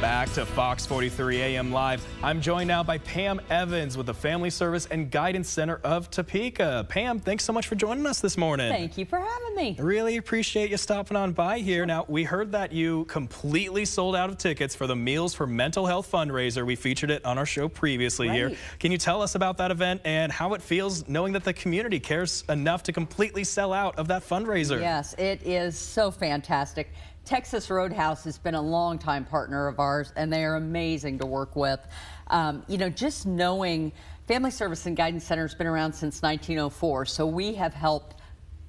Welcome back to Fox 43 AM Live. I'm joined now by Pam Evans with the Family Service and Guidance Center of Topeka. Pam, thanks so much for joining us this morning. Thank you for having me. Really appreciate you stopping on by here. Now, we heard that you completely sold out of tickets for the Meals for Mental Health fundraiser. We featured it on our show previously right. here. Can you tell us about that event and how it feels knowing that the community cares enough to completely sell out of that fundraiser? Yes, it is so fantastic. Texas Roadhouse has been a longtime partner of ours, and they are amazing to work with. Um, you know, just knowing Family Service and Guidance Center has been around since 1904, so we have helped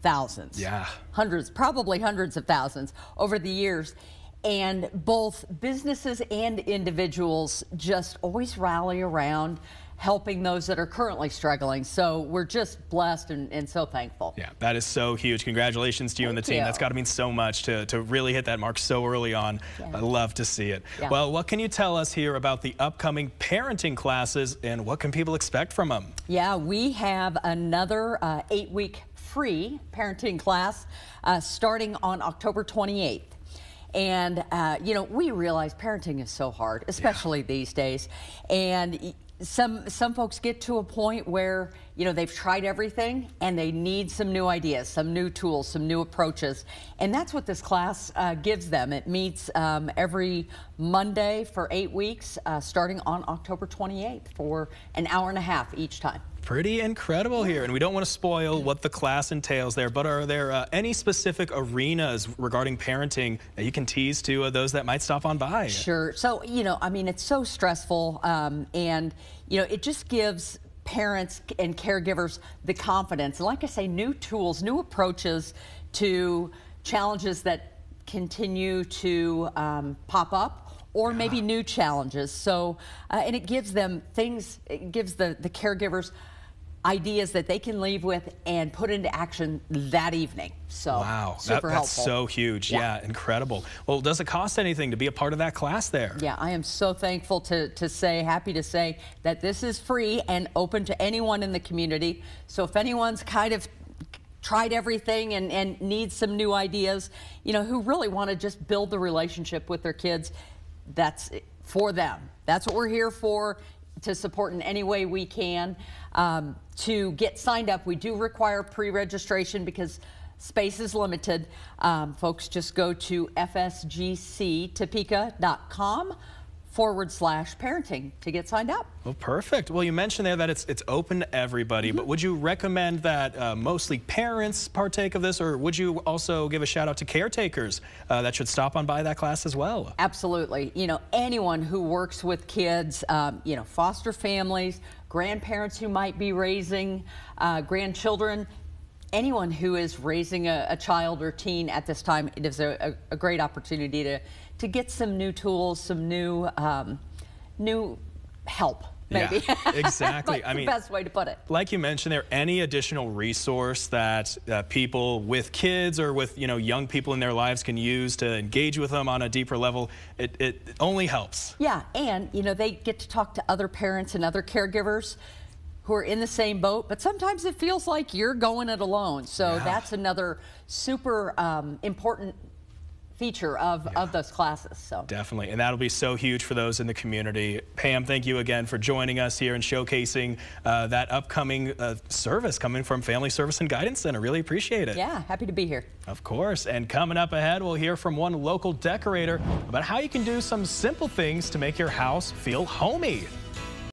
thousands. Yeah. Hundreds, probably hundreds of thousands over the years. And both businesses and individuals just always rally around helping those that are currently struggling. So we're just blessed and, and so thankful. Yeah, that is so huge. Congratulations to you Thank and the team. you. That's got to mean so much to, to really hit that mark so early on. Yeah. I love to see it. Yeah. Well, what can you tell us here about the upcoming parenting classes and what can people expect from them? Yeah, we have another uh, eight week free parenting class uh, starting on October 28th. And, uh, you know, we realize parenting is so hard, especially these days. And some, some folks get to a point where, you know, they've tried everything and they need some new ideas, some new tools, some new approaches. And that's what this class uh, gives them. It meets um, every Monday for eight weeks, uh, starting on October 28th for an hour and a half each time. Pretty incredible here, and we don't want to spoil what the class entails there, but are there uh, any specific arenas regarding parenting that you can tease to uh, those that might stop on by? Sure. So, you know, I mean, it's so stressful, um, and, you know, it just gives parents and caregivers the confidence. And like I say, new tools, new approaches to challenges that continue to um, pop up or maybe new challenges. So, uh, and it gives them things, it gives the, the caregivers ideas that they can leave with and put into action that evening. So, Wow, that- that's helpful. so huge. Yeah. Yeah. incredible. Well, does it cost anything to be a part of that class there? Yeah, I am so thankful to, to say, happy to say that this is free and open to anyone in the community. So if anyone's kind of tried everything and, and needs some new ideas, you know, who really want to just build the relationship with their kids, that's for them. That's what we're here for, to support in any way we can. Um, to get signed up, we do require pre-registration because space is limited. Um, folks just go to fsgctopeka.com forward slash parenting to get signed up. Well, perfect. Well, you mentioned there that it's it's open to everybody, Mm-hmm. but would you recommend that uh, mostly parents partake of this, or would you also give a shout out to caretakers uh, that should stop on by that class as well? Absolutely. You know, anyone who works with kids, um, you know, foster families, grandparents who might be raising uh, grandchildren, anyone who is raising a, a child or teen at this time, it is a, a, great opportunity to, to get some new tools, some new, um, new help, maybe. Yeah, exactly. That's I mean- the best way to put it. Like you mentioned there, any additional resource that uh, people with kids or with you know young people in their lives can use to engage with them on a deeper level, it, it only helps. Yeah, and you know they get to talk to other parents and other caregivers who are in the same boat, but sometimes it feels like you're going it alone. So Yeah. that's another super um, important feature of, of those classes. So Definitely, and that'll be so huge for those in the community. Pam, thank you again for joining us here and showcasing uh, that upcoming uh, service coming from Family Service and Guidance Center. Really appreciate it. yeah, happy to be here. Of course, and coming up ahead, we'll hear from one local decorator about how you can do some simple things to make your house feel homey.